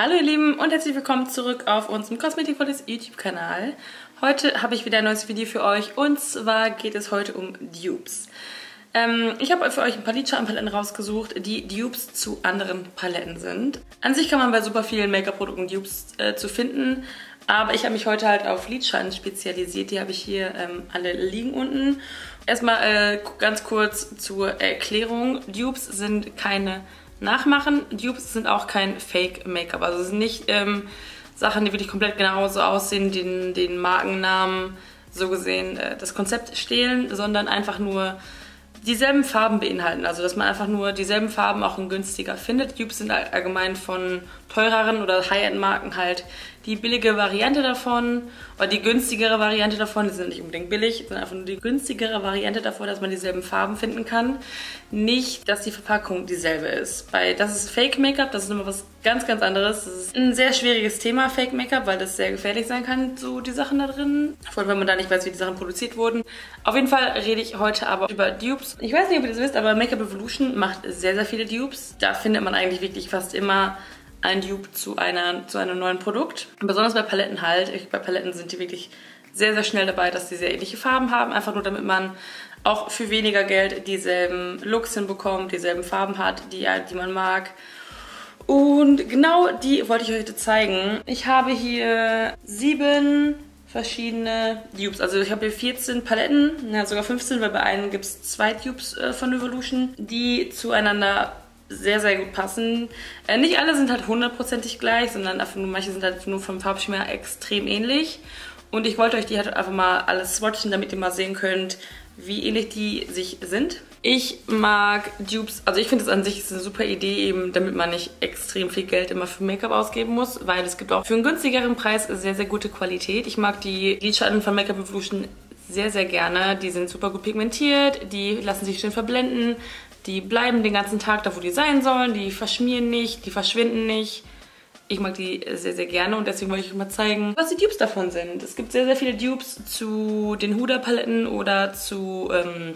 Hallo ihr Lieben und herzlich willkommen zurück auf unserem Kosmetikvolles YouTube-Kanal. Heute habe ich wieder ein neues Video für euch und zwar geht es heute um Dupes. Ähm, ich habe für euch ein paar Lidschattenpaletten rausgesucht, die Dupes zu anderen Paletten sind. An sich kann man bei super vielen Make-up-Produkten Dupes äh, zu finden, aber ich habe mich heute halt auf Lidschatten spezialisiert. Die habe ich hier ähm, alle liegen unten. Erstmal äh, ganz kurz zur Erklärung. Dupes sind keine Nachmachen. Dupes sind auch kein Fake-Make-up. Also es sind nicht ähm, Sachen, die wirklich komplett genauso aussehen, den, den Markennamen so gesehen äh, das Konzept stehlen, sondern einfach nur dieselben Farben beinhalten. Also dass man einfach nur dieselben Farben auch in günstiger findet. Dupes sind allgemein von teureren oder High-End-Marken halt die billige Variante davon oder die günstigere Variante davon, die sind nicht unbedingt billig, sondern einfach nur die günstigere Variante davon, dass man dieselben Farben finden kann. Nicht, dass die Verpackung dieselbe ist. Bei das ist Fake Make-up, das ist immer was ganz, ganz anderes. Das ist ein sehr schwieriges Thema, Fake Make-up, weil das sehr gefährlich sein kann, so die Sachen da drin. Vor allem, wenn man da nicht weiß, wie die Sachen produziert wurden. Auf jeden Fall rede ich heute aber über Dupes. Ich weiß nicht, ob ihr das wisst, aber Make-up Evolution macht sehr, sehr viele Dupes. Da findet man eigentlich wirklich fast immer ein Dupe zu, einer, zu einem neuen Produkt. Besonders bei Paletten halt. Bei Paletten sind die wirklich sehr, sehr schnell dabei, dass sie sehr ähnliche Farben haben. Einfach nur, damit man auch für weniger Geld dieselben Looks hinbekommt, dieselben Farben hat, die, die man mag. Und genau die wollte ich euch heute zeigen. Ich habe hier sieben verschiedene Dupes. Also ich habe hier 14 Paletten, ja, sogar 15, weil bei einem gibt es zwei Dupes äh, von Revolution, die zueinander sehr, sehr gut passen. Äh, nicht alle sind halt hundertprozentig gleich, sondern manche sind halt nur vom Farbschimmer extrem ähnlich. Und ich wollte euch die halt einfach mal alles swatchen, damit ihr mal sehen könnt, wie ähnlich die sich sind. Ich mag Dupes, also ich finde es an sich ist eine super Idee, eben damit man nicht extrem viel Geld immer für Make-up ausgeben muss, weil es gibt auch für einen günstigeren Preis sehr, sehr gute Qualität. Ich mag die Lidschatten von Make-up Evolution sehr, sehr gerne. Die sind super gut pigmentiert, die lassen sich schön verblenden, die bleiben den ganzen Tag da, wo die sein sollen. Die verschmieren nicht, die verschwinden nicht. Ich mag die sehr, sehr gerne und deswegen wollte ich euch mal zeigen, was die Dupes davon sind. Es gibt sehr, sehr viele Dupes zu den Huda-Paletten oder zu ähm,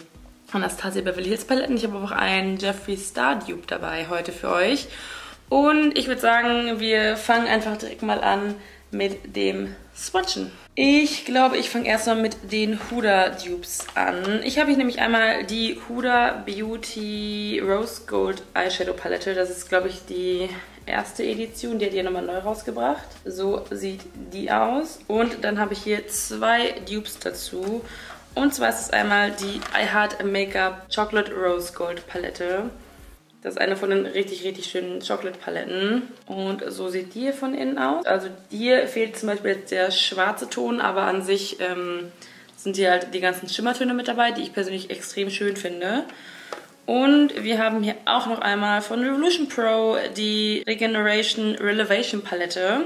Anastasia Beverly Hills Paletten. Ich habe auch einen Jeffree Star Dupe dabei heute für euch. Und ich würde sagen, wir fangen einfach direkt mal an mit dem Swatchen. Ich glaube, ich fange erstmal mit den Huda Dupes an. Ich habe hier nämlich einmal die Huda Beauty Rose Gold Eyeshadow Palette. Das ist, glaube ich, die erste Edition. Die hat die nochmal neu rausgebracht. So sieht die aus. Und dann habe ich hier zwei Dupes dazu. Und zwar ist es einmal die I Heart Makeup Chocolate Rose Gold Palette. Das ist eine von den richtig, richtig schönen Chocolate-Paletten. Und so sieht die von innen aus. Also hier fehlt zum Beispiel jetzt der schwarze Ton, aber an sich ähm, sind hier halt die ganzen Schimmertöne mit dabei, die ich persönlich extrem schön finde. Und wir haben hier auch noch einmal von Revolution Pro die Regeneration Relevation Palette.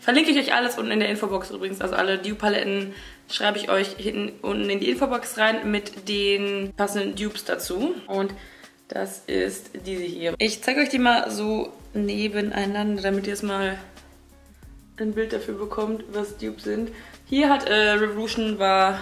Verlinke ich euch alles unten in der Infobox übrigens. Also alle Dupe-Paletten schreibe ich euch hinten unten in die Infobox rein mit den passenden Dupes dazu. Und das ist diese hier. Ich zeige euch die mal so nebeneinander, damit ihr es mal ein Bild dafür bekommt, was Dupes sind. Hier hat äh, Revolution war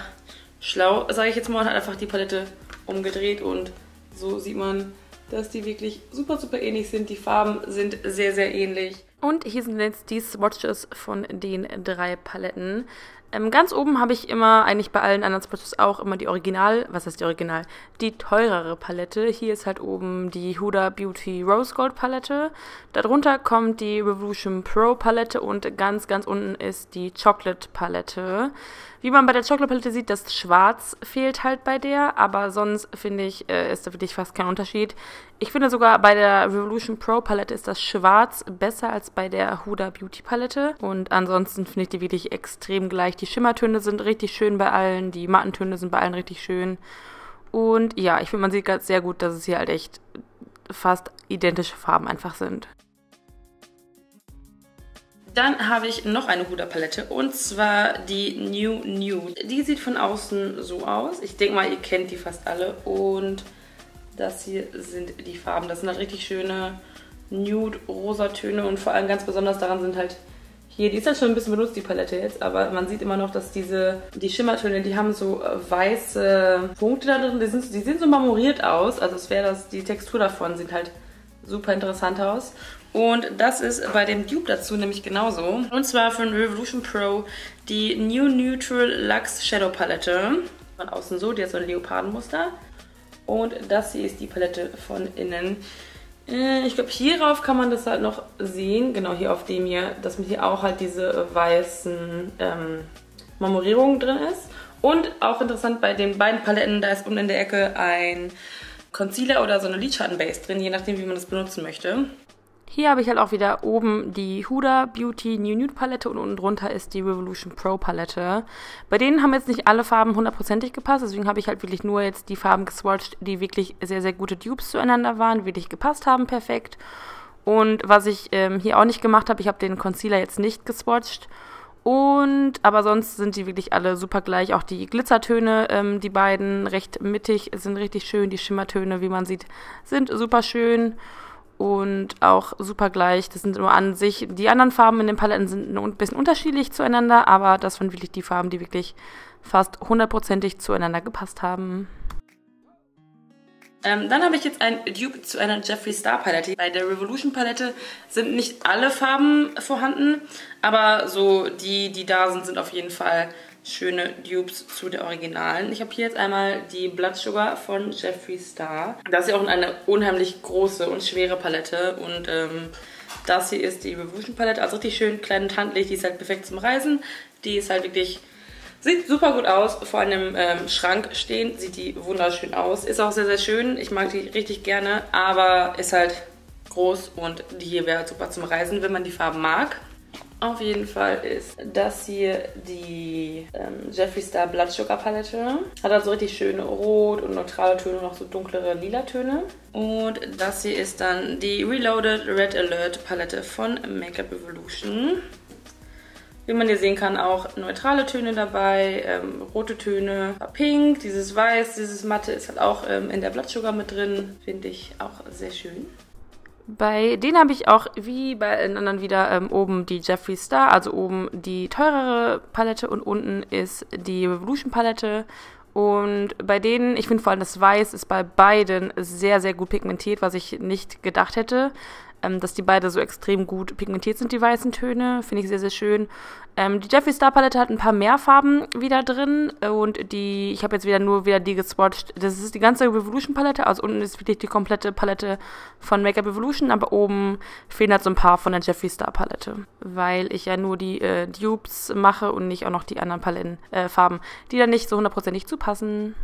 schlau, sage ich jetzt mal, und hat einfach die Palette umgedreht und so sieht man, dass die wirklich super, super ähnlich sind. Die Farben sind sehr, sehr ähnlich. Und hier sind jetzt die Swatches von den drei Paletten. Ähm, ganz oben habe ich immer, eigentlich bei allen anderen Swatches auch, immer die Original, was heißt die Original? Die teurere Palette. Hier ist halt oben die Huda Beauty Rose Gold Palette. Darunter kommt die Revolution Pro Palette und ganz, ganz unten ist die Chocolate Palette. Wie man bei der Chocolate Palette sieht, das Schwarz fehlt halt bei der, aber sonst finde ich, äh, ist da wirklich fast kein Unterschied. Ich finde sogar bei der Revolution Pro Palette ist das Schwarz besser als bei der Huda Beauty Palette. Und ansonsten finde ich die wirklich extrem gleich. Die Schimmertöne sind richtig schön bei allen, die Mattentöne sind bei allen richtig schön. Und ja, ich finde, man sieht ganz sehr gut, dass es hier halt echt fast identische Farben einfach sind. Dann habe ich noch eine Huda-Palette und zwar die New Nude. Die sieht von außen so aus. Ich denke mal, ihr kennt die fast alle. Und das hier sind die Farben. Das sind halt richtig schöne Nude-Rosa Töne und vor allem ganz besonders daran sind halt Hier, die ist halt schon ein bisschen benutzt, die Palette jetzt, aber man sieht immer noch, dass diese, die Schimmertöne, die haben so äh, weiße Punkte da drin, die, sind, die sehen so marmoriert aus, also es wäre das, die Textur davon sieht halt super interessant aus. Und das ist bei dem Dupe dazu nämlich genauso. Und zwar von Revolution Pro die New Neutral Lux Shadow Palette. Von außen so, die hat so ein Leopardenmuster. Und das hier ist die Palette von innen. Äh, ich glaube, hierauf kann man das halt noch sehen. Genau, hier auf dem hier, dass mit hier auch halt diese weißen ähm, Marmorierungen drin ist. Und auch interessant bei den beiden Paletten, da ist unten in der Ecke ein Concealer oder so eine Lidschattenbase drin, je nachdem, wie man das benutzen möchte. Hier habe ich halt auch wieder oben die Huda Beauty New Nude Palette und unten drunter ist die Revolution Pro Palette. Bei denen haben jetzt nicht alle Farben hundertprozentig gepasst, deswegen habe ich halt wirklich nur jetzt die Farben geswatcht, die wirklich sehr, sehr gute Dupes zueinander waren, wirklich gepasst haben, perfekt. Und was ich ähm, hier auch nicht gemacht habe, ich habe den Concealer jetzt nicht geswatcht. Und, aber sonst sind die wirklich alle super gleich. Auch die Glitzertöne, ähm, die beiden recht mittig, sind richtig schön. Die Schimmertöne, wie man sieht, sind super schön und auch super gleich. Das sind nur an sich, die anderen Farben in den Paletten sind ein bisschen unterschiedlich zueinander, aber das waren wirklich die Farben, die wirklich fast hundertprozentig zueinander gepasst haben. Ähm, dann habe ich jetzt ein Dupe zu einer Jeffree Star Palette. Bei der Revolution Palette sind nicht alle Farben vorhanden, aber so die, die da sind, sind auf jeden Fall schöne Dupes zu der Originalen. Ich habe hier jetzt einmal die Blood Sugar von Jeffree Star. Das ist ja auch eine unheimlich große und schwere Palette und ähm, das hier ist die Revolution Palette, also richtig schön klein und handlich, die ist halt perfekt zum Reisen. Die ist halt wirklich, sieht super gut aus, vor einem ähm, Schrank stehen, sieht die wunderschön aus. Ist auch sehr, sehr schön, ich mag die richtig gerne, aber ist halt groß und die hier wäre halt super zum Reisen, wenn man die Farben mag. Auf jeden Fall ist das hier die ähm, Jeffree Star Blood Sugar Palette. Hat also richtig schöne rot und neutrale Töne noch so dunklere lila Töne. Und das hier ist dann die Reloaded Red Alert Palette von Makeup Evolution. Wie man hier sehen kann, auch neutrale Töne dabei, ähm, rote Töne, pink, dieses weiß, dieses matte ist halt auch ähm, in der Blood Sugar mit drin. Finde ich auch sehr schön. Bei denen habe ich auch, wie bei den anderen wieder, ähm, oben die Jeffree Star, also oben die teurere Palette und unten ist die Revolution Palette. Und bei denen, ich finde vor allem das Weiß ist bei beiden sehr, sehr gut pigmentiert, was ich nicht gedacht hätte ähm, dass die beide so extrem gut pigmentiert sind, die weißen Töne. Finde ich sehr, sehr schön. Ähm, die Jeffree Star Palette hat ein paar mehr Farben wieder drin und die, ich habe jetzt wieder nur wieder die geswatcht. Das ist die ganze Revolution Palette, also unten ist wirklich die komplette Palette von Make-up Evolution, aber oben fehlen halt so ein paar von der Jeffree Star Palette, weil ich ja nur die äh, Dupes mache und nicht auch noch die anderen Palettenfarben, äh, die da nicht so hundertprozentig zupassen.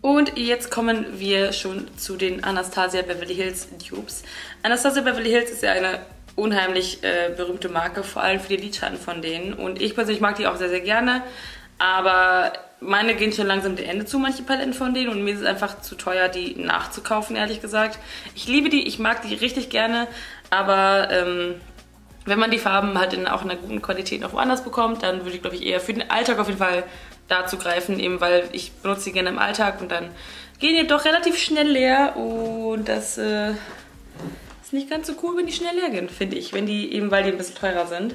Und jetzt kommen wir schon zu den Anastasia Beverly Hills Dupes. Anastasia Beverly Hills ist ja eine unheimlich äh, berühmte Marke, vor allem für die Lidschatten von denen. Und ich persönlich mag die auch sehr, sehr gerne. Aber meine gehen schon langsam dem Ende zu, manche Paletten von denen. Und mir ist es einfach zu teuer, die nachzukaufen, ehrlich gesagt. Ich liebe die, ich mag die richtig gerne. Aber ähm, wenn man die Farben halt in auch einer guten Qualität noch woanders bekommt, dann würde ich, glaube ich, eher für den Alltag auf jeden Fall da zu greifen, eben weil ich benutze sie gerne im Alltag und dann gehen die doch relativ schnell leer und das äh, ist nicht ganz so cool, wenn die schnell leer gehen, finde ich, wenn die eben, weil die ein bisschen teurer sind.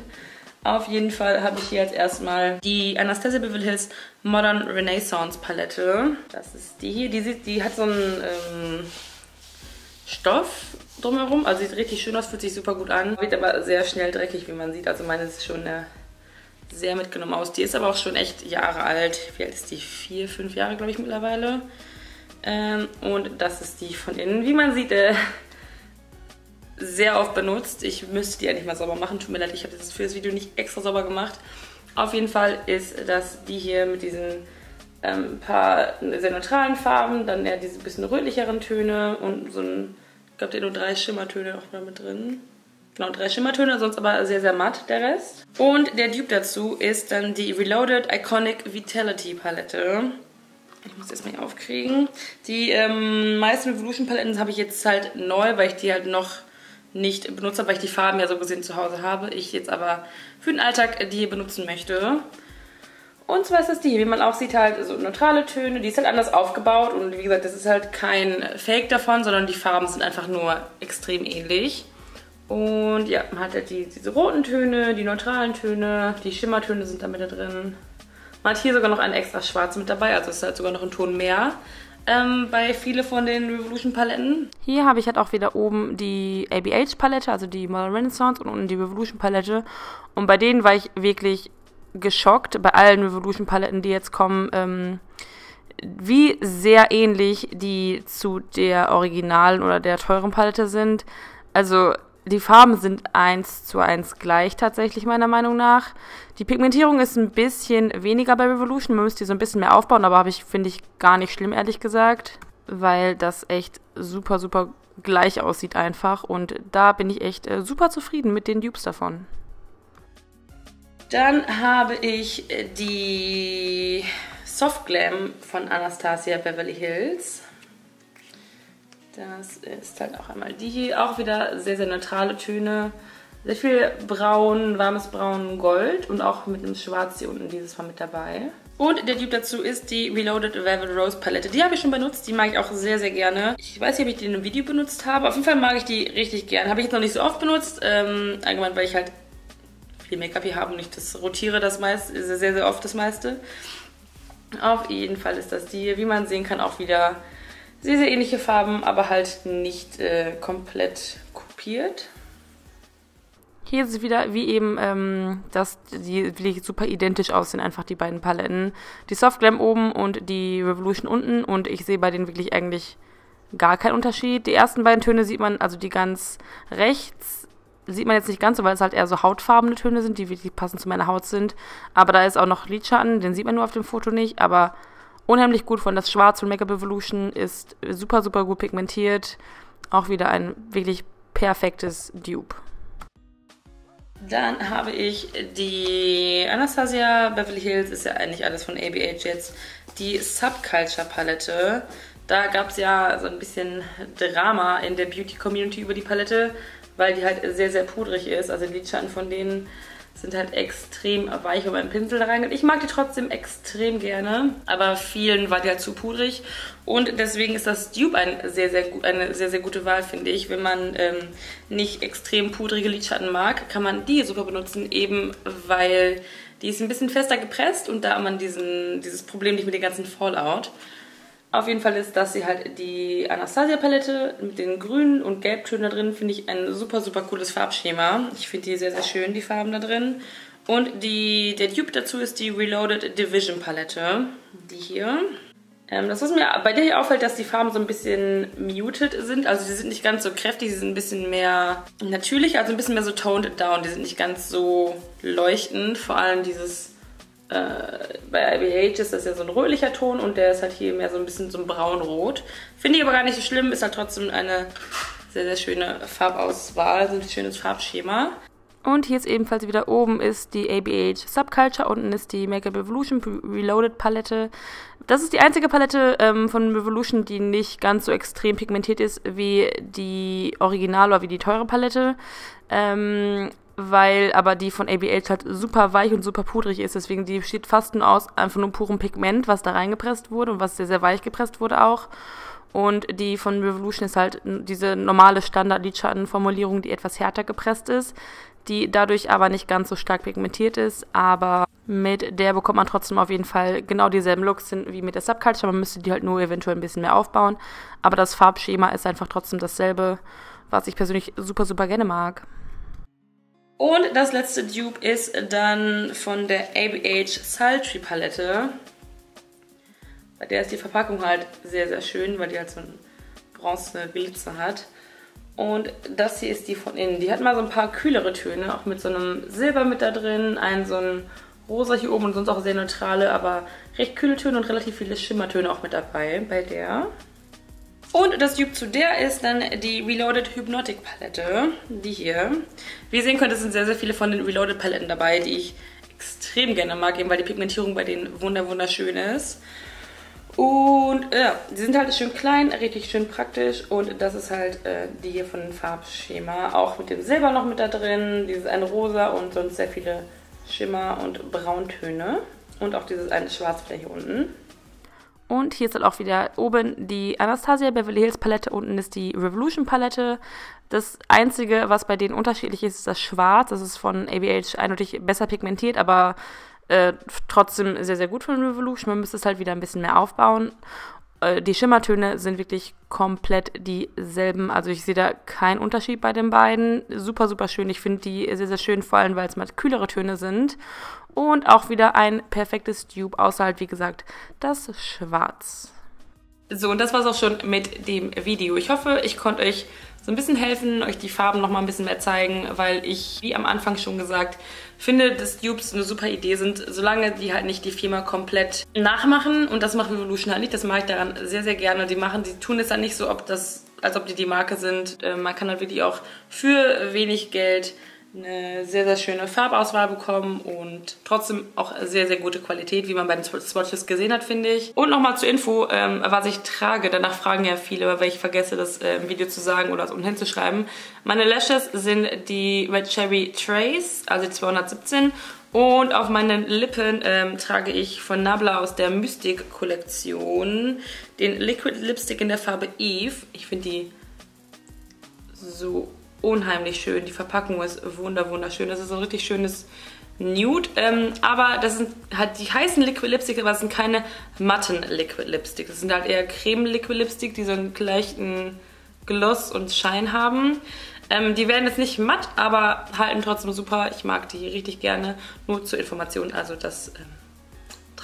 Auf jeden Fall habe ich hier jetzt erstmal die Anastasia Beverly Hills Modern Renaissance Palette. Das ist die hier. Die, sieht, die hat so einen ähm, Stoff drumherum. Also sieht richtig schön aus, fühlt sich super gut an. Wird aber sehr schnell dreckig, wie man sieht. Also meine ist schon eine sehr mitgenommen aus. Die ist aber auch schon echt Jahre alt. Wie alt ist die? Vier, fünf Jahre, glaube ich, mittlerweile. Ähm, und das ist die von innen. Wie man sieht, äh, sehr oft benutzt. Ich müsste die eigentlich mal sauber machen. Tut mir leid, ich habe das für das Video nicht extra sauber gemacht. Auf jeden Fall ist das die hier mit diesen ähm, paar sehr neutralen Farben, dann eher diese bisschen rötlicheren Töne und so ein, ich glaube, der nur drei Schimmertöne auch mit drin. Genau, drei Schimmertöne, sonst aber sehr, sehr matt der Rest. Und der Dupe dazu ist dann die Reloaded Iconic Vitality Palette. Ich muss das mal aufkriegen. Die ähm, meisten Revolution Paletten habe ich jetzt halt neu, weil ich die halt noch nicht benutze, weil ich die Farben ja so gesehen zu Hause habe. Ich jetzt aber für den Alltag die hier benutzen möchte. Und zwar ist das die, wie man auch sieht, halt so neutrale Töne. Die ist halt anders aufgebaut und wie gesagt, das ist halt kein Fake davon, sondern die Farben sind einfach nur extrem ähnlich. Und ja, man hat halt die, diese roten Töne, die neutralen Töne, die Schimmertöne sind da mit da drin. Man hat hier sogar noch einen extra schwarz mit dabei, also ist halt sogar noch ein Ton mehr ähm, bei viele von den Revolution Paletten. Hier habe ich halt auch wieder oben die ABH Palette, also die Modern Renaissance und unten die Revolution Palette. Und bei denen war ich wirklich geschockt, bei allen Revolution Paletten, die jetzt kommen, ähm, wie sehr ähnlich die zu der originalen oder der teuren Palette sind. Also die Farben sind eins zu eins gleich tatsächlich meiner Meinung nach. Die Pigmentierung ist ein bisschen weniger bei Revolution. Man müsste die so ein bisschen mehr aufbauen, aber habe ich, finde ich, gar nicht schlimm, ehrlich gesagt. Weil das echt super, super gleich aussieht einfach. Und da bin ich echt äh, super zufrieden mit den Dupes davon. Dann habe ich äh, die Soft Glam von Anastasia Beverly Hills. Das ist halt auch einmal die hier. Auch wieder sehr, sehr neutrale Töne. Sehr viel braun, warmes braun, gold und auch mit einem Schwarz hier unten dieses Mal mit dabei. Und der Dupe dazu ist die Reloaded Velvet Rose Palette. Die habe ich schon benutzt, die mag ich auch sehr, sehr gerne. Ich weiß nicht, ob ich die in einem Video benutzt habe. Auf jeden Fall mag ich die richtig gerne. Habe ich jetzt noch nicht so oft benutzt, ähm, allgemein, weil ich halt viel Make-up hier habe und ich das rotiere das meiste, sehr, sehr oft das meiste. Auf jeden Fall ist das die, wie man sehen kann, auch wieder sehr, sehr ähnliche Farben, aber halt nicht äh, komplett kopiert. Hier ist es wieder wie eben, ähm, dass die wirklich super identisch aussehen, einfach die beiden Paletten. Die Soft Glam oben und die Revolution unten und ich sehe bei denen wirklich eigentlich gar keinen Unterschied. Die ersten beiden Töne sieht man, also die ganz rechts, sieht man jetzt nicht ganz so, weil es halt eher so hautfarbene Töne sind, die wirklich passend zu meiner Haut sind. Aber da ist auch noch Lidschatten, den sieht man nur auf dem Foto nicht, aber unheimlich gut von das Schwarz von Makeup Evolution ist super, super gut pigmentiert. Auch wieder ein wirklich perfektes Dupe. Dann habe ich die Anastasia Beverly Hills, ist ja eigentlich alles von ABH jetzt, die Subculture Palette. Da gab es ja so ein bisschen Drama in der Beauty Community über die Palette, weil die halt sehr, sehr pudrig ist. Also die Lidschatten von denen sind halt extrem weich, wenn man einen Pinsel da reingeht. Ich mag die trotzdem extrem gerne, aber vielen war die halt zu pudrig. Und deswegen ist das Dupe ein sehr, sehr, eine sehr, sehr gute Wahl, finde ich. Wenn man ähm, nicht extrem pudrige Lidschatten mag, kann man die super benutzen, eben weil die ist ein bisschen fester gepresst und da hat man diesen, dieses Problem nicht mit dem ganzen Fallout. Auf jeden Fall ist das hier halt die Anastasia Palette mit den grünen und gelbtönen da drin. Finde ich ein super, super cooles Farbschema. Ich finde die sehr, sehr schön, die Farben da drin. Und die, der Dupe dazu ist die Reloaded Division Palette. Die hier. Ähm, das, was mir bei der hier auffällt, dass die Farben so ein bisschen muted sind. Also die sind nicht ganz so kräftig, sie sind ein bisschen mehr natürlich, also ein bisschen mehr so toned down. Die sind nicht ganz so leuchtend. Vor allem dieses äh, bei IBH ist das ja so ein rötlicher Ton und der ist halt hier mehr so ein bisschen so ein braunrot. Finde ich aber gar nicht so schlimm, ist halt trotzdem eine sehr, sehr schöne Farbauswahl, so ein schönes Farbschema. Und hier ist ebenfalls wieder oben ist die ABH Subculture, unten ist die Makeup Revolution Reloaded Palette. Das ist die einzige Palette ähm, von Revolution, die nicht ganz so extrem pigmentiert ist wie die Original oder wie die teure Palette. Ähm, weil aber die von ABH halt super weich und super pudrig ist. Deswegen die besteht fast nur aus einfach nur purem Pigment, was da reingepresst wurde und was sehr, sehr weich gepresst wurde auch. Und die von Revolution ist halt diese normale Standard-Lidschattenformulierung, die etwas härter gepresst ist, die dadurch aber nicht ganz so stark pigmentiert ist. Aber mit der bekommt man trotzdem auf jeden Fall genau dieselben Looks wie mit der Subculture. Man müsste die halt nur eventuell ein bisschen mehr aufbauen. Aber das Farbschema ist einfach trotzdem dasselbe, was ich persönlich super, super gerne mag. Und das letzte Dupe ist dann von der ABH Sultry Palette. Bei der ist die Verpackung halt sehr, sehr schön, weil die halt so einen bronze Glitzer hat. Und das hier ist die von innen. Die hat mal so ein paar kühlere Töne, auch mit so einem Silber mit da drin, ein so ein Rosa hier oben und sonst auch sehr neutrale, aber recht kühle Töne und relativ viele Schimmertöne auch mit dabei bei der. Und das Dupe zu der ist dann die Reloaded Hypnotic Palette, die hier. Wie ihr sehen könnt, es sind sehr, sehr viele von den Reloaded Paletten dabei, die ich extrem gerne mag, eben weil die Pigmentierung bei denen wunderschön ist. Und ja, die sind halt schön klein, richtig schön praktisch und das ist halt äh, die hier von dem Farbschema. Auch mit dem Silber noch mit da drin, dieses eine Rosa und sonst sehr viele Schimmer- und Brauntöne. Und auch dieses eine Schwarzfläche unten. Und hier ist dann auch wieder oben die Anastasia Beverly Hills Palette, unten ist die Revolution Palette. Das Einzige, was bei denen unterschiedlich ist, ist das Schwarz. Das ist von ABH eindeutig besser pigmentiert, aber äh, trotzdem sehr, sehr gut von Revolution. Man müsste es halt wieder ein bisschen mehr aufbauen. Äh, die Schimmertöne sind wirklich komplett dieselben. Also ich sehe da keinen Unterschied bei den beiden. Super, super schön. Ich finde die sehr, sehr schön, vor allem weil es mal kühlere Töne sind. Und auch wieder ein perfektes Dupe, außer halt, wie gesagt, das Schwarz. So, und das war es auch schon mit dem Video. Ich hoffe, ich konnte euch so ein bisschen helfen, euch die Farben noch mal ein bisschen mehr zeigen, weil ich, wie am Anfang schon gesagt, finde, dass Dupes eine super Idee sind, solange die halt nicht die Firma komplett nachmachen. Und das macht Revolution halt nicht. Das mache ich daran sehr, sehr gerne. Die machen, die tun es dann nicht so, ob das, als ob die die Marke sind. Äh, man kann halt wirklich auch für wenig Geld eine sehr, sehr schöne Farbauswahl bekommen und trotzdem auch sehr, sehr gute Qualität, wie man bei den Swatches gesehen hat, finde ich. Und nochmal zur Info, ähm, was ich trage. Danach fragen ja viele, weil ich vergesse, das äh, im Video zu sagen oder es unten hinzuschreiben. Meine Lashes sind die Red Cherry Trace, also die 217. Und auf meinen Lippen ähm, trage ich von Nabla aus der Mystic Kollektion den Liquid Lipstick in der Farbe Eve. Ich finde die so unheimlich schön. Die Verpackung ist wunder wunderschön. Das ist so ein richtig schönes Nude. Ähm, aber das sind halt, die heißen Liquid Lipstick, aber es sind keine matten Liquid Lipstick. Das sind halt eher Creme Liquid Lipstick, die so einen leichten Gloss und Schein haben. Ähm, die werden jetzt nicht matt, aber halten trotzdem super. Ich mag die richtig gerne. Nur zur Information, also das ähm,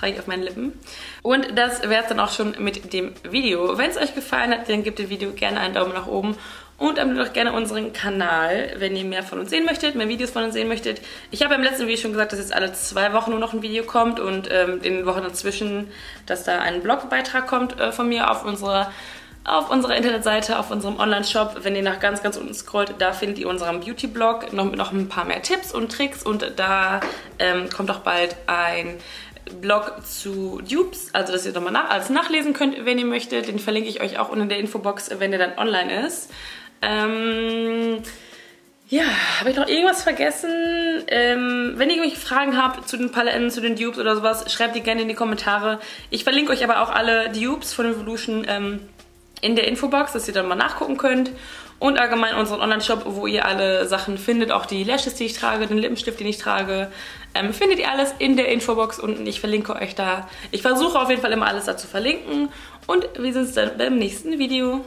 trage ich auf meinen Lippen. Und das wäre es dann auch schon mit dem Video. Wenn es euch gefallen hat, dann gebt dem Video gerne einen Daumen nach oben und abonniert doch gerne unseren Kanal, wenn ihr mehr von uns sehen möchtet, mehr Videos von uns sehen möchtet. Ich habe im letzten Video schon gesagt, dass jetzt alle zwei Wochen nur noch ein Video kommt und ähm, in den Wochen dazwischen, dass da ein Blogbeitrag kommt äh, von mir auf unserer auf unserer Internetseite, auf unserem Online-Shop. Wenn ihr nach ganz, ganz unten scrollt, da findet ihr unseren Beauty-Blog noch noch ein paar mehr Tipps und Tricks und da ähm, kommt auch bald ein Blog zu Dupes, also dass ihr nochmal nach, alles nachlesen könnt, wenn ihr möchtet. Den verlinke ich euch auch unten in der Infobox, wenn der dann online ist. Ähm, ja, habe ich noch irgendwas vergessen? Ähm, wenn ihr irgendwelche Fragen habt zu den Paletten, zu den Dupes oder sowas, schreibt die gerne in die Kommentare. Ich verlinke euch aber auch alle Dupes von Evolution ähm, in der Infobox, dass ihr dann mal nachgucken könnt. Und allgemein unseren Online-Shop, wo ihr alle Sachen findet, auch die Lashes, die ich trage, den Lippenstift, den ich trage, ähm, findet ihr alles in der Infobox unten. Ich verlinke euch da. Ich versuche auf jeden Fall immer alles da zu verlinken. Und wir sehen uns dann beim nächsten Video.